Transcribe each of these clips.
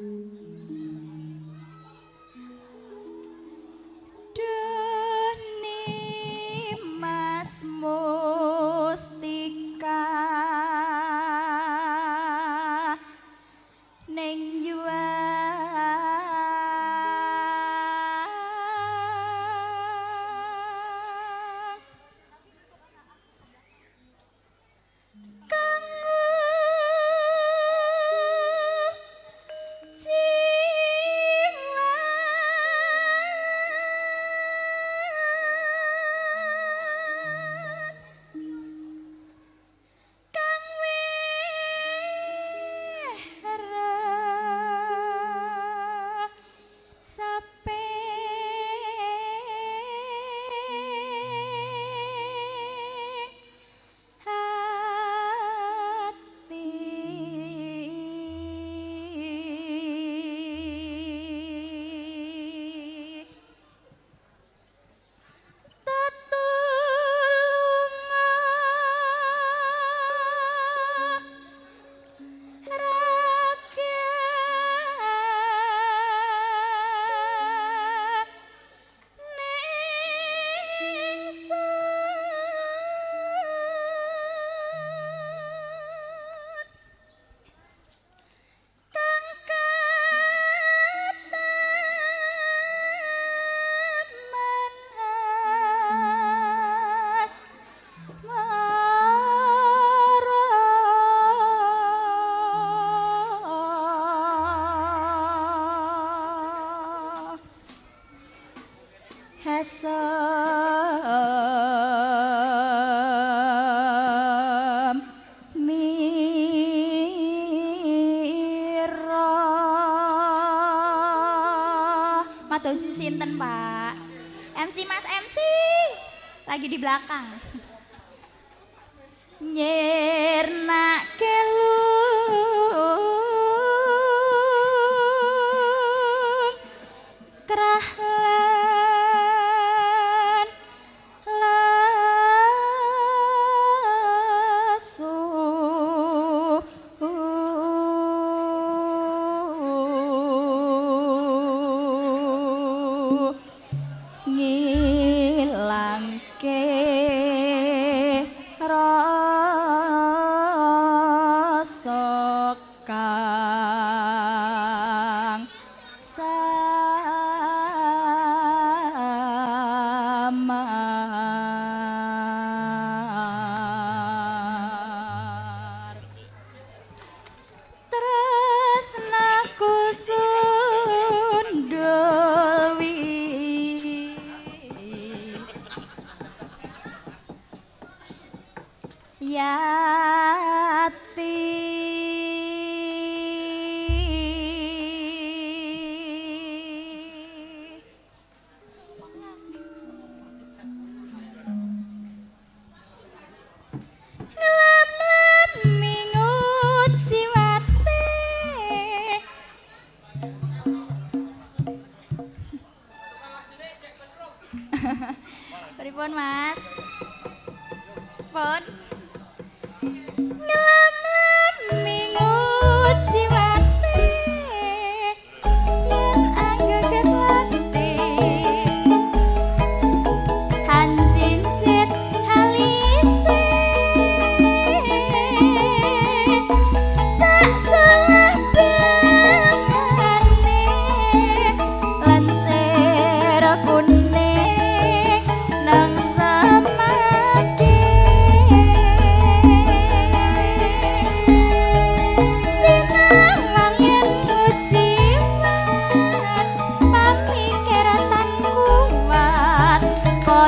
嗯 Madosi sinten, Pak? MC Mas MC. Lagi di belakang. Nyernak que Pripun, Mas? Pun.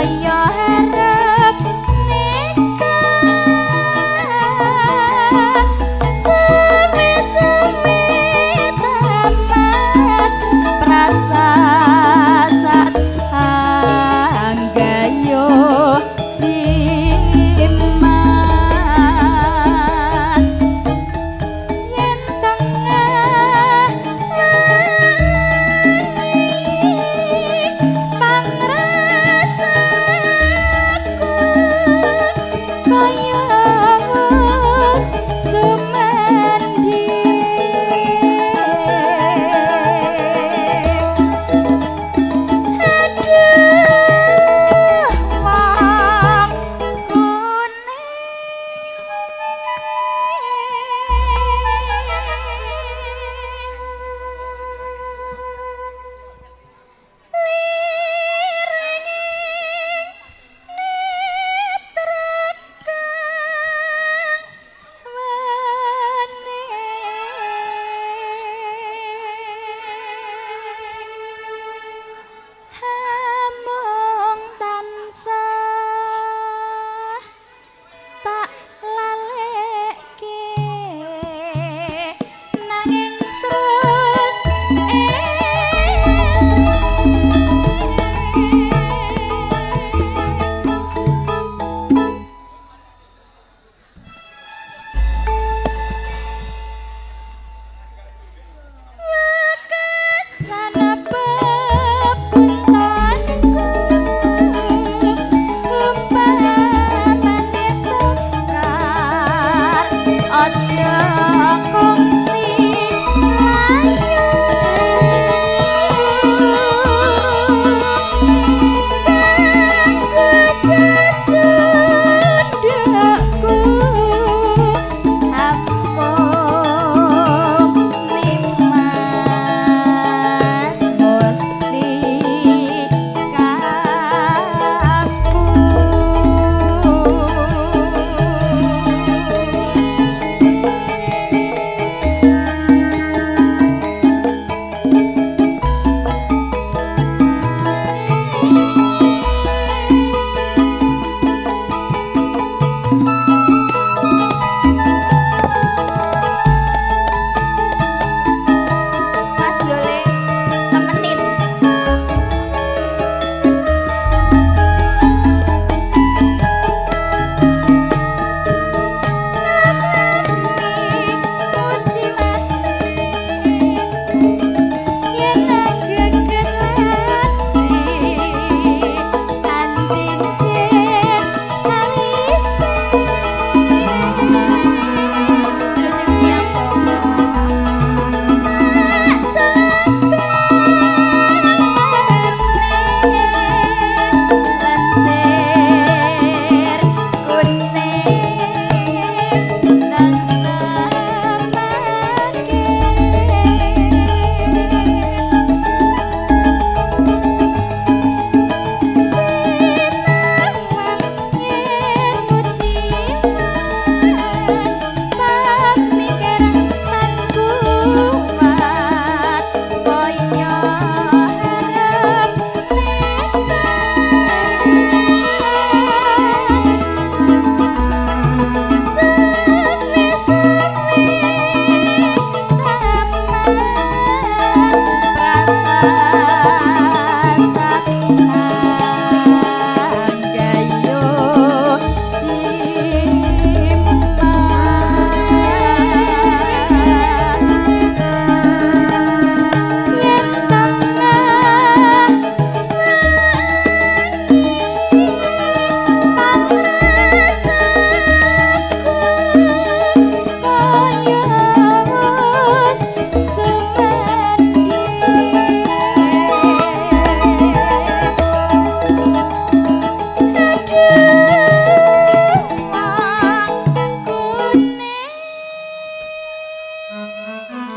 kaya harap Rasa saat anggayo yo. Música